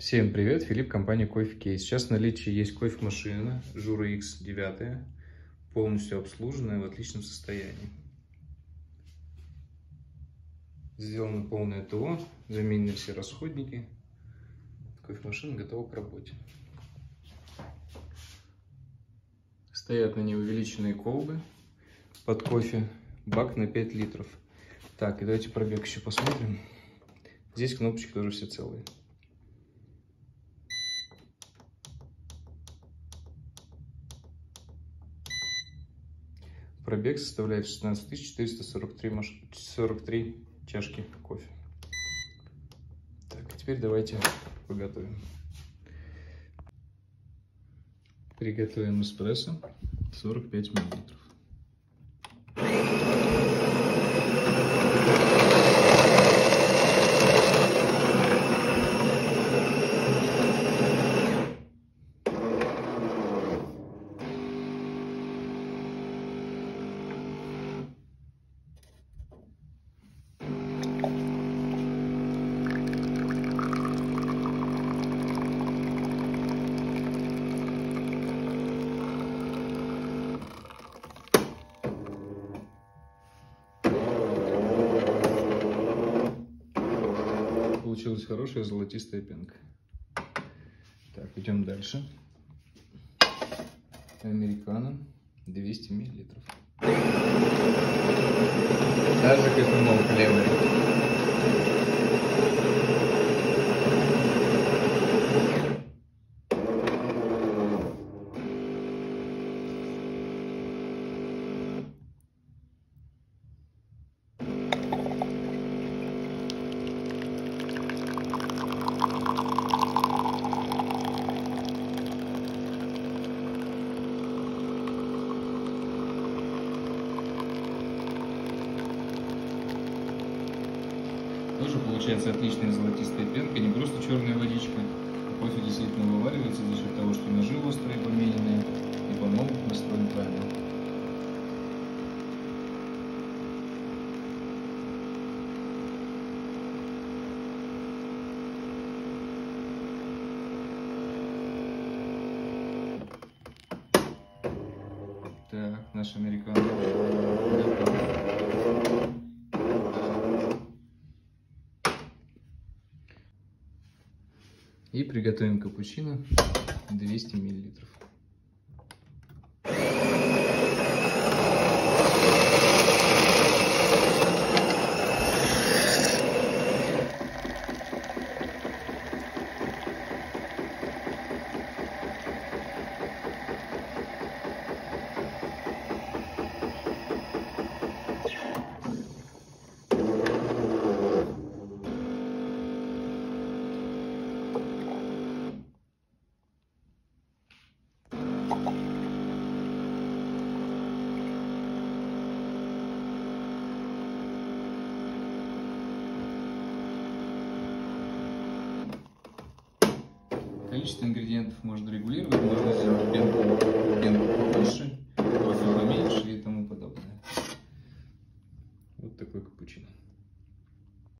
Всем привет, Филипп, компания Кофе Кейс. Сейчас в наличии есть кофемашина Жура X 9, полностью обслуженная, в отличном состоянии. Сделано полное ТО, заменены все расходники. Кофемашина готова к работе. Стоят на ней увеличенные колбы под кофе, бак на 5 литров. Так, и давайте пробег еще посмотрим. Здесь кнопочки тоже все целые. Пробег составляет 16 443, маш... 43 чашки кофе. Так, а теперь давайте поготовим. Приготовим эспрессо 45 миллилитров. Получилась хорошая золотистая пенка. Так, идем дальше. Американо 200 миллилитров. Даже кофемолка левая. Тоже получается отличная золотистая пенка, не просто черная водичка. Кофе действительно вываривается за счет того, что ножи острые помененные и помогут настроен правильно. Так, наш американо И приготовим капучино 200 миллилитров. Количество ингредиентов можно регулировать, можно сделать пенку, пенку побольше,